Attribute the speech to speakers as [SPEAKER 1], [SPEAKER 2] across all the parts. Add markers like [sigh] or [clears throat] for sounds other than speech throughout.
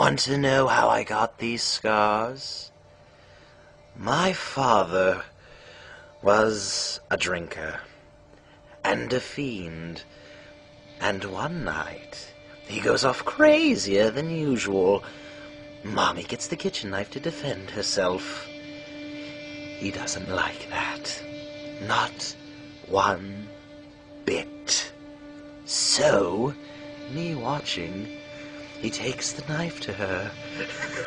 [SPEAKER 1] Want to know how I got these scars? My father was a drinker and a fiend. And one night, he goes off crazier than usual. Mommy gets the kitchen knife to defend herself. He doesn't like that. Not one bit. So, me watching, he takes the knife to her,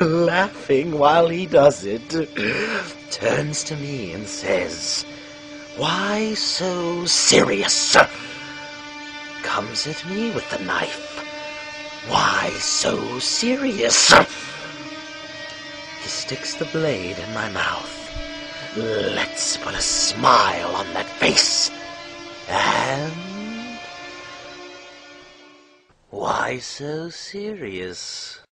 [SPEAKER 1] [laughs] laughing while he does it, [clears throat] turns to me and says, Why so serious? Comes at me with the knife. Why so serious? He sticks the blade in my mouth. Let's put a smile on that face. And... Why so serious?